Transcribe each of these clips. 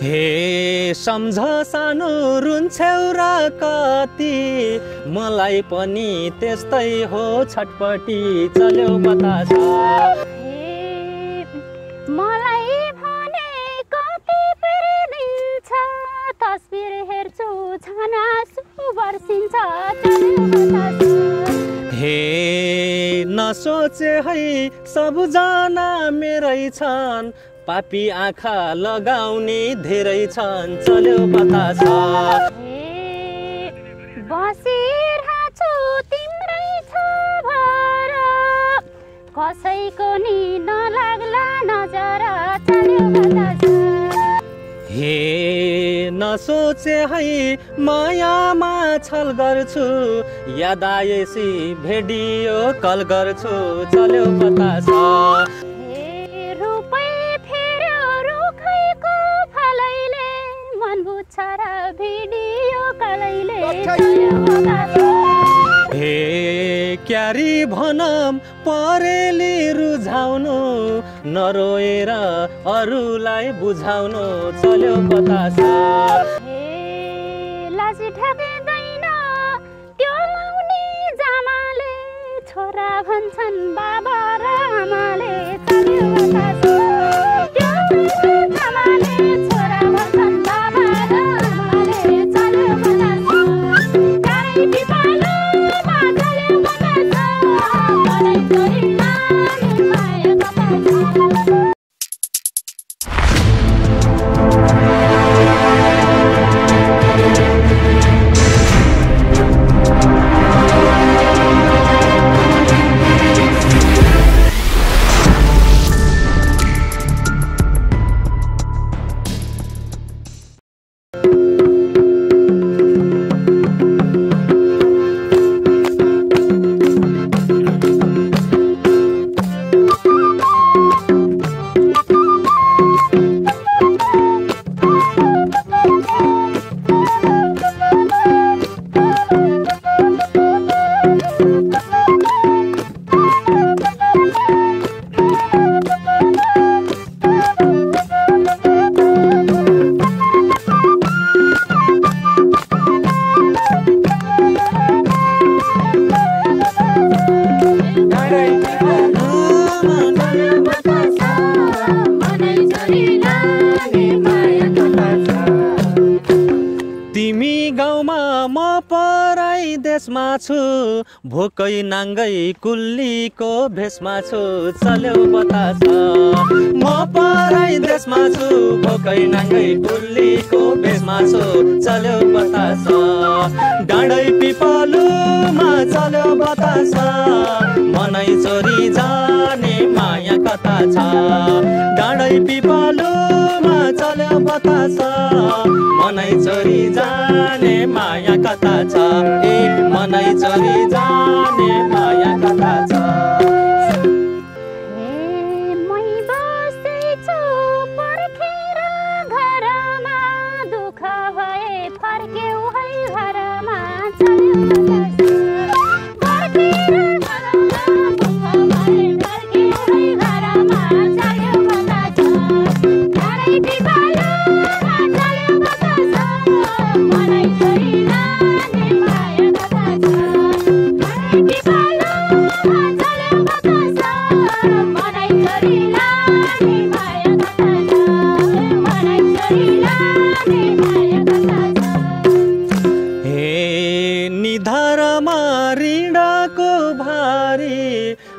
हे सम्झ सानो रुन्छौ र कति मलाई पनि त्यस्तै हो छटपटी। चल्यो बतास। हे, मलाई भने कति पिरिदिन्छ तस्बिर हेर्छु छनासु चल्यो बतास। हे नसोचे है सबजना मेरै छन् पापी आँखा लगाउने धेरै छन्। चल्यो तिम्रै छ कसैको नि नलाग्ला नजर चल्यो बतास हे नसोचे है मायामा छल गर्छु। याद आएसी भेडियो कल गर्छु। चल्यो बतास हे हे क्यारी भनम परेली रुझाउनु नरोएर अरूलाई बुझाउनु चल्यो बतास। छोरा भन्छन् बाबा र नाङ्गै कुल्लीको भेषमा छु चल्यो बतास। म पराई देशमा छु भोकै नाङ्गै कुल्लीको भेषमा छु चल्यो बतास। डाँडै पिपलुमा चल्यो बतास। मनै चोरी जाने माया कता छ? डाँडै पिपलुमा चल्यो बतास। मनै चोरी जाने माया कता छ? ए मनै चोरी जाने माया कता छ?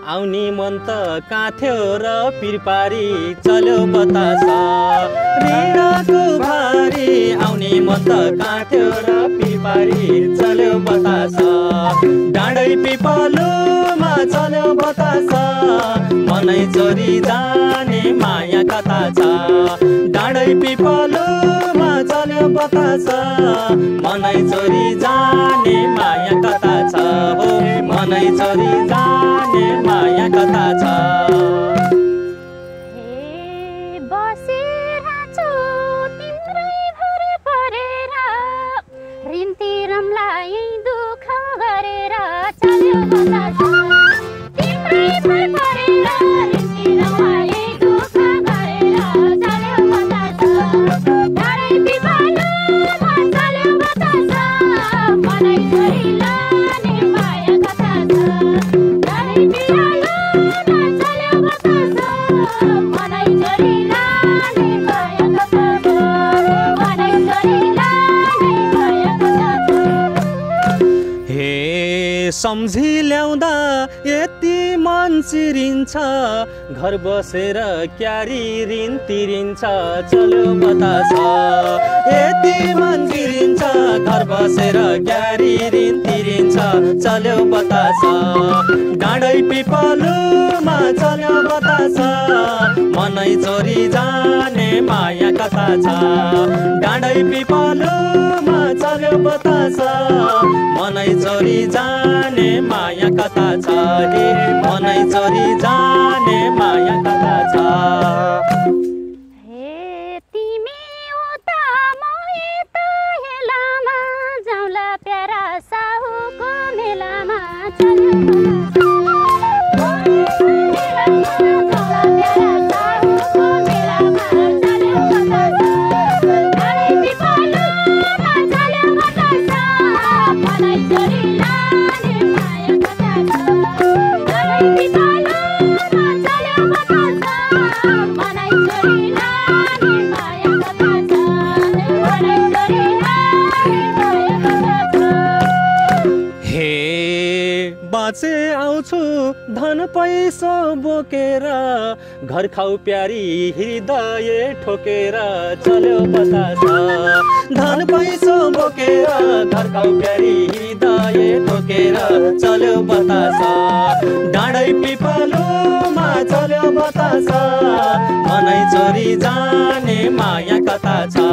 आउने मन त काथ्यो र पिरपारी चल्यो बतास। ऋणको भारी आउने मन त काथ्यो र पिरपारी चल्यो बतास। डाँडै पिपलुमा चल्यो बतास। मनै चोरी जाने माया कता छ? डाँडै पिपलुमा चल्यो बतास। मनै चोरी जाने माया कता छ? मनै चोरी जाने माया कता छ? 来。घर बसेर क्यारी ऋण तिरिन्छ। चल्यो बतास यति मन चिरिन्छ घर बसेर क्यारी ऋण तिरिन्छ चल्यो बतास। डाँडै पिपलुमा चल्यो बतास। मनै चोरी जाने माया कथा छ। डाँडै पिपलुमा चल्यो बतास। मनै चोरी जाने माया कथा छ। मनै चोरी जाने माया कथा छ। Bye. धन पैसा बोकेर घर खाउ प्यारी हृदय ठोकेर चल्यो बतास। धन पैसा बोकेर घर खाउ प्यारी हृदय ठोकेर चल्यो बतास। डाँडै पिपलोमा चल्यो बतास। मनै चोरी जाने माया कथा छ।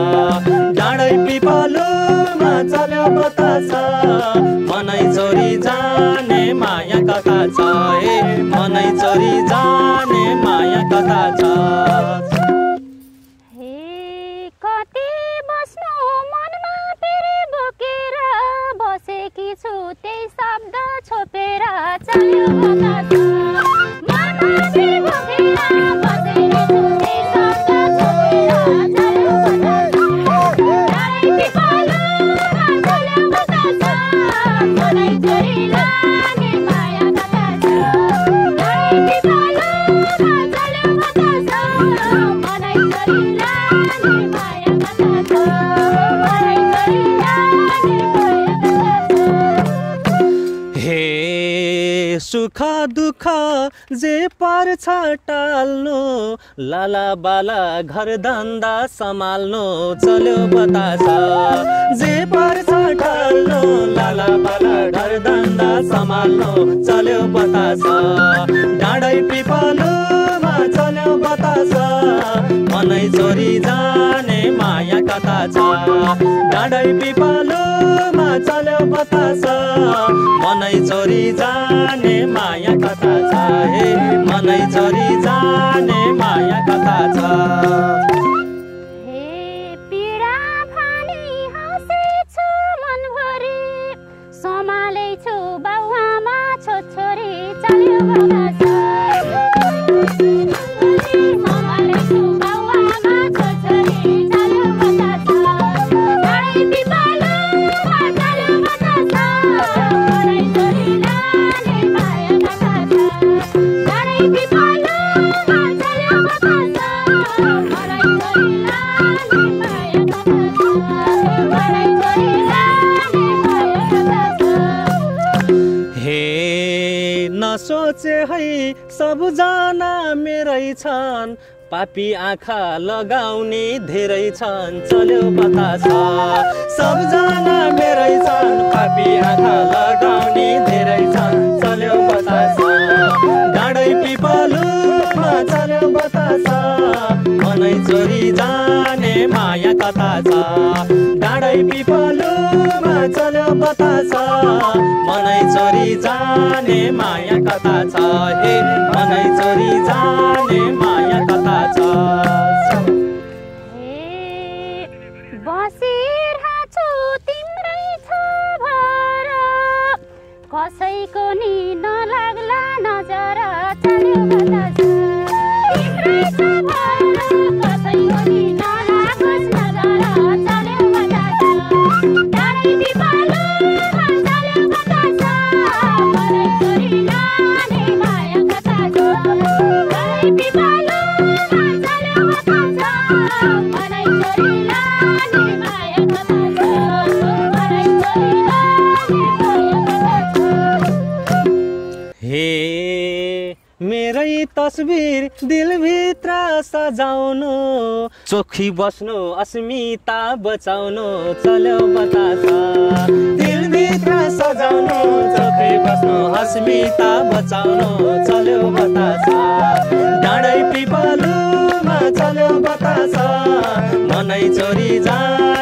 डाँडै पिपलोमा चल्यो बतास। मनै चोरी जाने माया कथा छ। ए मनै चोरी जाने माया कथा छ। कति बस्नु मनमा बोकेर बसेकी छु शब्द छोपेर चल्यो सुख दुःख जे पार्छ टाल्नु लाला बाला घर धन्दा सम्हाल्नु चल्यो बतास। जे पार्छ टाल्नु लाला बाला घर धन्दा सम्हाल्नु चल्यो बतास। डाँडै पिपलुमा चल्यो बतास। मनै चोरी जाने माया कथा छ डाँडै पिपलुमा चल्यो बतास. मनै चोरी जाने माया कथा छ हे मनै चोरी जाने माया कथा छ सम्हालेछु बाउआमा छोरी चल्यो मेरै छन्। पापी आँखा लगाउने धेरै छन्। चल्यो बतास सबजना मेरै छन्। पापी आँखा लगाउने धेरै छन्। चल्यो बतास डाँडै पिपलुमा चल्यो बतास मनै चोरी जाने माया कथा छ। डाँडै पिपलुमा चल्यो बतास मनै चोरी जाने माया कथा छ। ए मनै चोरी जाने माया कथा छ। चोखी बस्नु अस्मिता बचाउनु चल्यो बतास। दिलभित्र सजाउनु चोखी बस्नु अस्मिता बचाउनु चल्यो बतास। डाँडै पिपलुमा चल्यो बतास। मनै चोरी जाने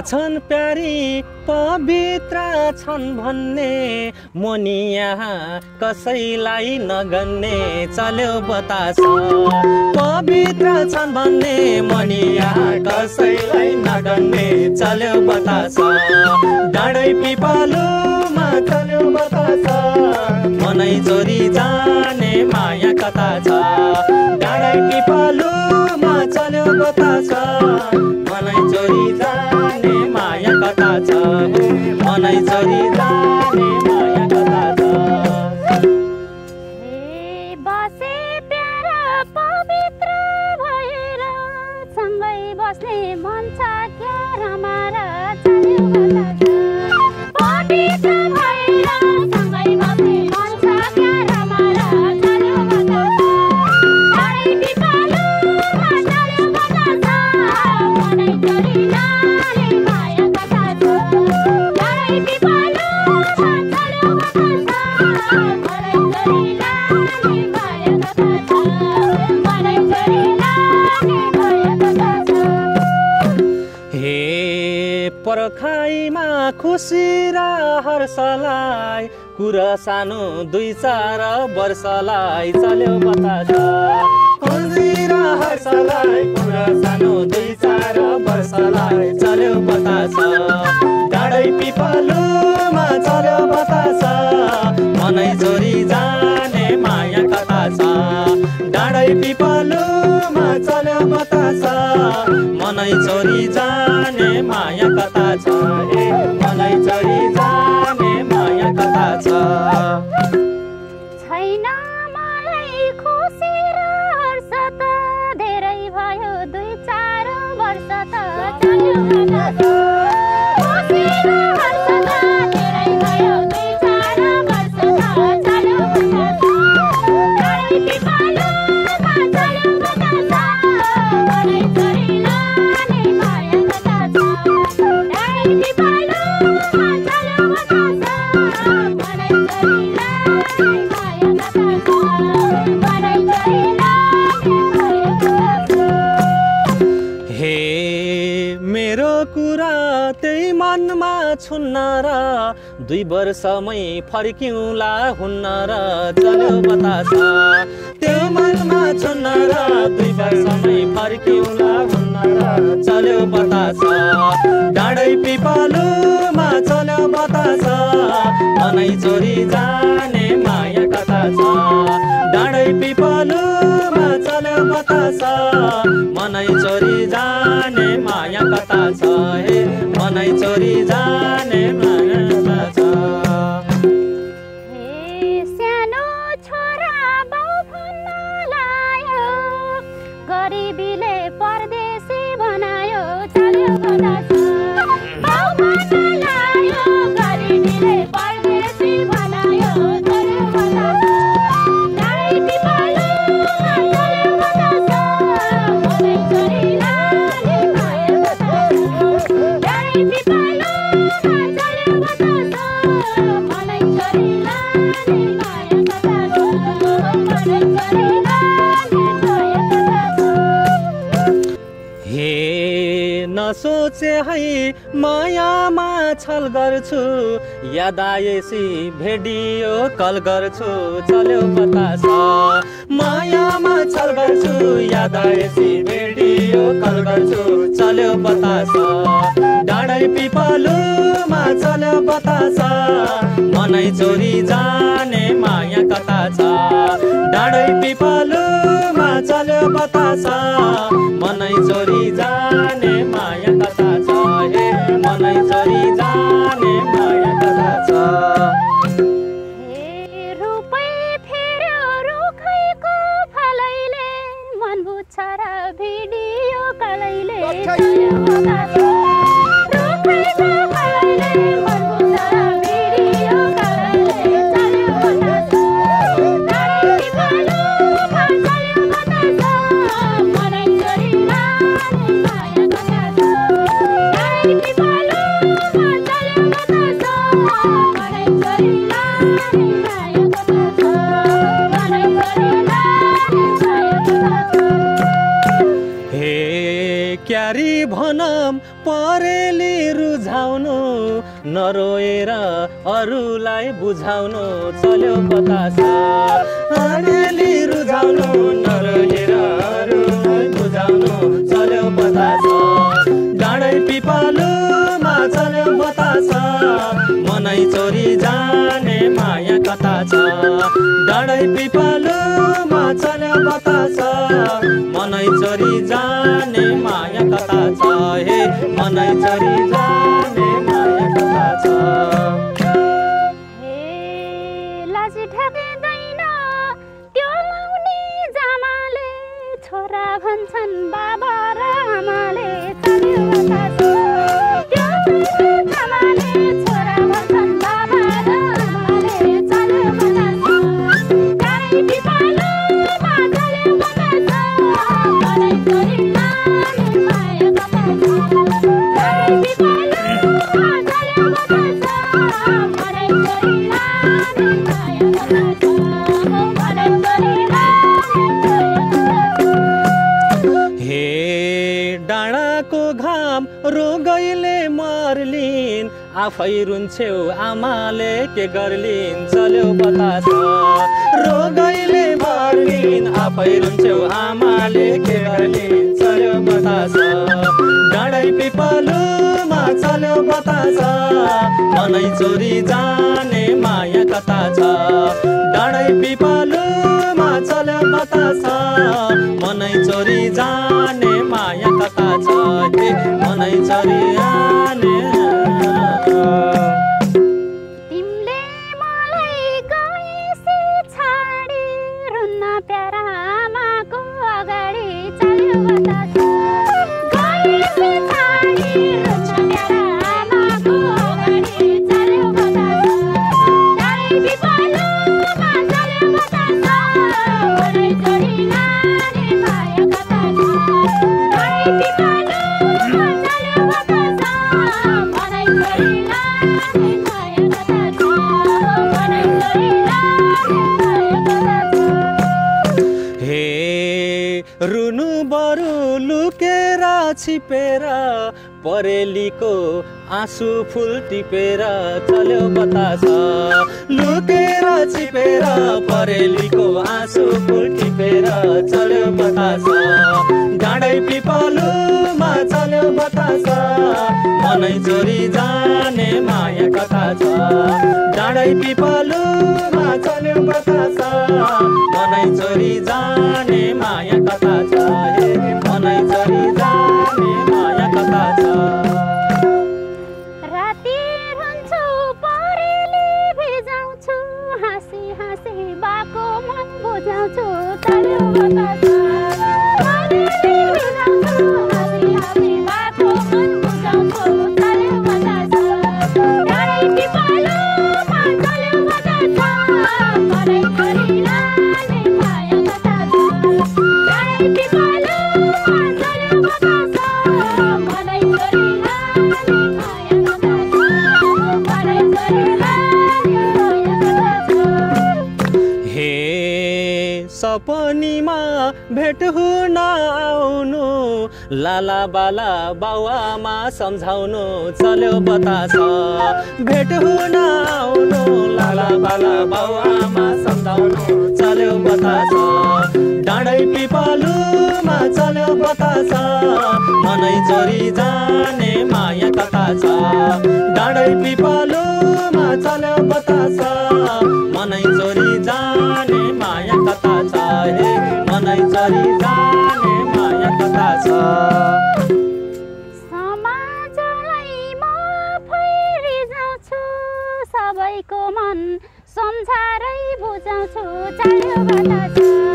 छन् प्यारी पवित्र छन् भन्ने। यहाँ कसैलाई नगन्ने। चल्यो बतास पवित्र छन् भन्ने। यहाँ कसैलाई नगन्ने। चल्यो बतास डाँडै पिपलुमा चल्यो बतास। मनै चोरी जाने माया कता छ? डाँडै पिपलुमा चल्यो बतास। मनै चोरी जाने खुसी र हर्षलाई कुरा सानो दुई चार वर्षलाई चल्यो बतास खुसी र हर्षलाई कुरा सानो दुई चार वर्षलाई चल्यो बतास डाँडै पिपलुमा चल्यो बतास मनै चोरी जाने माया कता छ। डाँडै पिपलुमा चल्यो बतास। मनै चोरी जाने माया कता छ। ए मनै चोरी जाने माया कता छ। छैन मलाई खुसी र हर्ष त। धेरै भयो दुई चार वर्ष त। दुई वर्षमै फर्किउँला हुन्न र चल्यो बतास। त्यो मनमा छुन्न र दुई वर्षमै फर्किउँला हुन्न र चल्यो बतास। डाँडै पिपलुमा चल्यो बतास। मनै चोरी जाने माया कता छ। डाँडै पिपलुमा चल्यो बतास। मनै चोरी जाने माया कता छ। हे मनै चोरी जाने छल गर्छु। याद आएसी भेडियो कल गर्छु। चल्यो बतास मायामा छल गर्छु। याद आएसी भेडियो कल गर्छु। चल्यो बतास डाँडै पिपलुमा चल्यो बतास मनै चोरी जाने माया कता छ? डाँडै पिपलुमा चल्यो बतास मनै चोरी जाने माया कता छ? मनै चोरी जाने मन बुझ्छ र भिडियो कलैले रुझाउनु नरोएर अरूलाई बुझाउनु चल्यो बतास। रुझाउनु नरोएर अरूलाई बुझाउनु चल्यो बतास। डाँडै पिपलुमा चल्यो बतास मनै चोरी जाने माया कता छ? डाँडै पिपलुमा चल्यो बतास मनै चोरी जाने माया कता छ? हे मनै चोरी जाने माया कता छ? त्यो लाउने जामाले छोरा भन्छन् बाबा र आफै रुन्छेउ आमाले के गर्लिन् चल्यो बतास। रोगैले मर्लिन् आफै रुन्छेउ आमाले के गर्लिन् चल्यो बतास। डाँडै पिपलुमा चल्यो बतास मनै चोरी जाने माया कता छ? डाँडै पिपलुमा चल्यो बतास मनै चोरी जाने माया कता छ? मनै चोरी जाने। परेलीको आँसु फुल टिपेर चल्यो बतास। लुकेर छिपेर परेलीको आँसु फुल टिपेर चल्यो बतास। डाँडै पिपलुमा चल्यो बतास। मनै चोरी जाने माया कथा छ। डाँडै पिपलुमा चल्यो बतास। मनै चोरी जाने माया बाला बाउआमा सम्झाउनु चल्यो बतास भेट हुन आउनु लाला बाला बाउआमा सम्झाउनु चल्यो बतास डाँडै पिपालुमा चल्यो बतास मनै चोरी जाने माया कथा छ? डाँडै पिपालुमा चल्यो बतास मनै चोरी जाने माया कथा छ? मनै चोरी जाने माया कथा छ? सम्झारै बुझाउँछु चाल्यो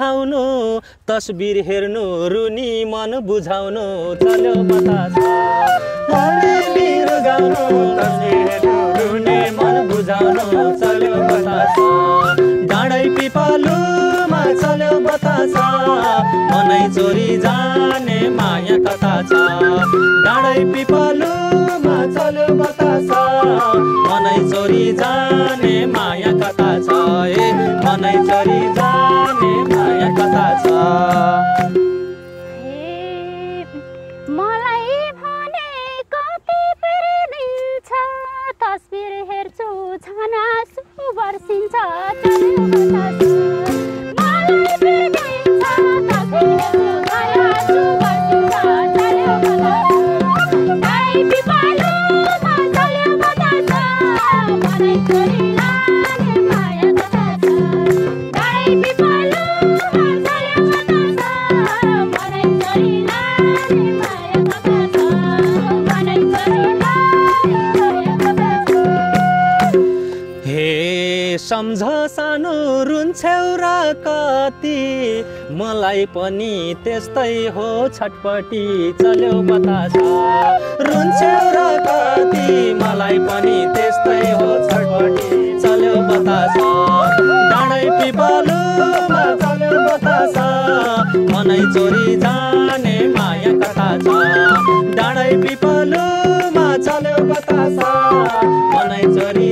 रुझाउनु तस्बिर हेर्नु रुनी मन बुझाउनु चल्यो डाँडै पिपालुमा चल्यो बतास। मनै चोरी जाने माया कथा छ। डाँडै पिपालुमा चल्यो बतास। मनै चोरी जाने माया कथा छ। ए मनै चोरी जाने माया कथा छ मलाई भने कति पिरिदिन्छ तस्बिर हेर्छु छनासु बर्सिन्छ मलाई तस्बिर मलाई पनि त्यस्तै हो छटपटी। चल्यो बतास। कति मलाई पनि त्यस्तै हो छटपटी। चल्यो बतास। डाँडै चल्यो बतास। मनै चोरी जाने माया कथा छ। डाँडै पिपलुमा चल्यो बतास। मनै चोरी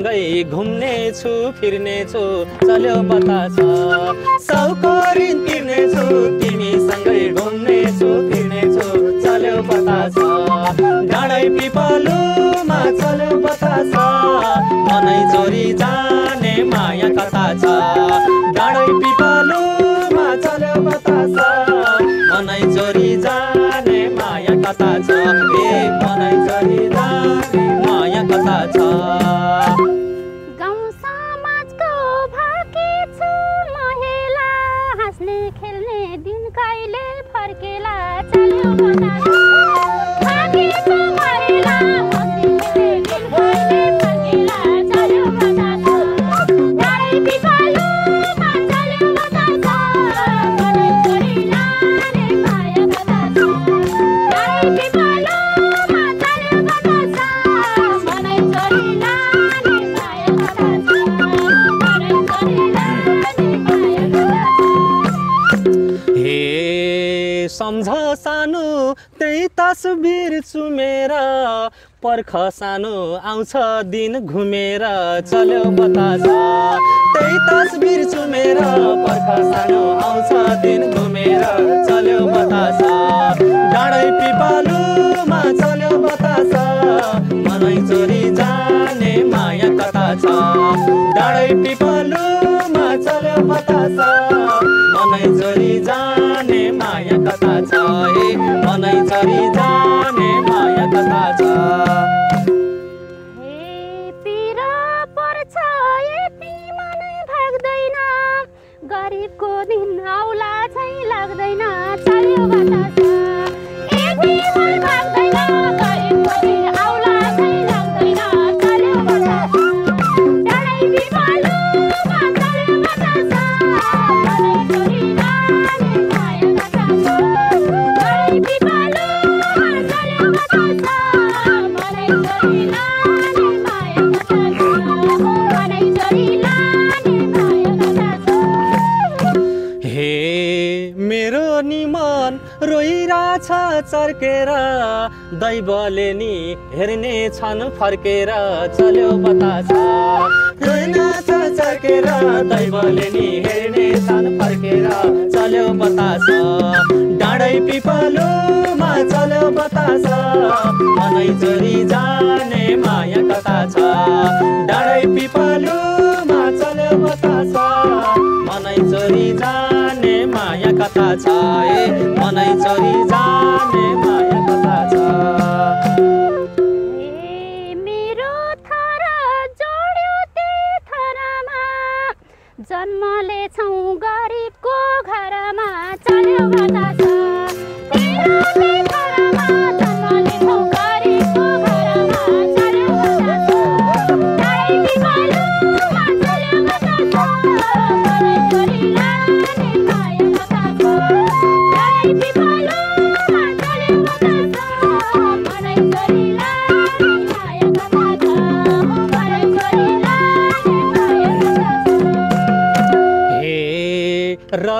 तिमीसँगै घुम्नेछु फिर्नेछु चल्यो बतास। साउको ऋण तिर्नेछु तिमीसँगै घुम्नेछु फिर्नेछु चल्यो बतास। डाँडै पिपलुमा चल्यो बतास। मनै चोरी जाने माया कथा छ। डाँडै पिपलुमा चल्यो बतास। मनै चोरी जाने माया कथा छ। ए मनै चोरी जाने माया कथा छ। तस्बिर चुमेर पर्ख सानो आउँछ दिन घुमेर। चल्यो बतास। त्यही तस्बिर चुमेर पर्ख सानो आउँछ दिन घुमेर। चल्यो बतास। डाँडै पिपालुमा चल्यो बतास। मनै चोरी जाने माया कता छ? डाँडै पिपालुमा चल्यो बतास। मनै चोरी जाने माया कता छ? मनै चोरी जाने गरिबको दिन आउला चाहिँ लाग्दैन चर्केर दैवले नि हेर्ने छन् फर्केर चल्यो बतास। दैवले नि हेर्ने छन् फर्केर चल्यो बतास। डाँडै पिपलुमा चल्यो बतास। मनै चोरी जाने माया कता छ। डाँडै पिपलुमा चल्यो बतास। मनै चोरी जाने छ मनै चोरी जाने माया कता छ। जन्मले छौँ गरिबको घरमा। चल्यो बतास।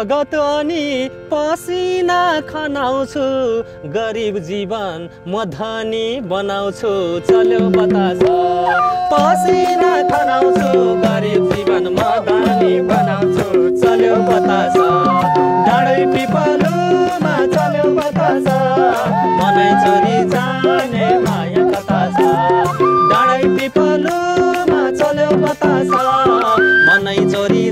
रगत अनि पसिना खनाउँछु गरिब जीवन म धनी बनाउँछु। चल्यो बतास। पसिना खनाउँछु गरिब जीवन म धनी बनाउँछु। चल्यो बतास। डाँडै पिपलुमा चल्यो बतास। मनै चोरी जाने माया छ डाँडै पिपलुमा चल्यो बतास। मनै चोरी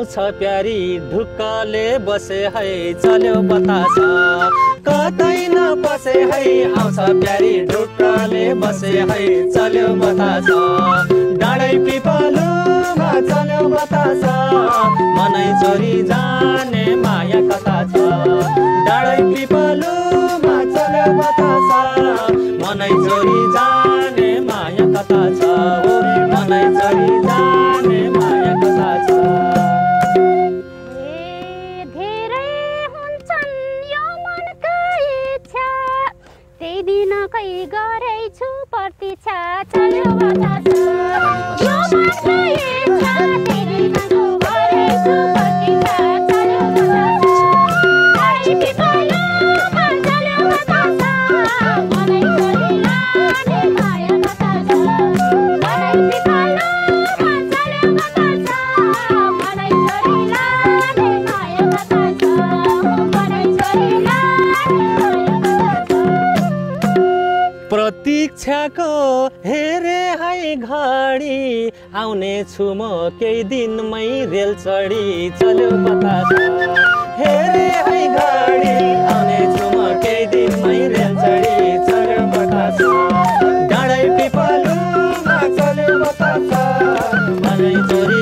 आउँछ प्यारी ढुक्कले बसे है चल्यो बतास। कतै नफसे है आउँछ प्यारी ढुक्कले बसे है चल्यो बतास। डाँडै पिपलुमा चल्यो बतास। मनै चोरी जाने माया कता छ? डाँडै पिपलुमा चल्यो बतास। मनै चोरी जाने छु म केही दिनमै रेल चढी चल्यो बतास। हेरे है घडी आउनेछु म केही दिनमै रेल चढी चढ्यो बतास। डाँडै पिपलुमा चल्यो बतास। मनै चोरी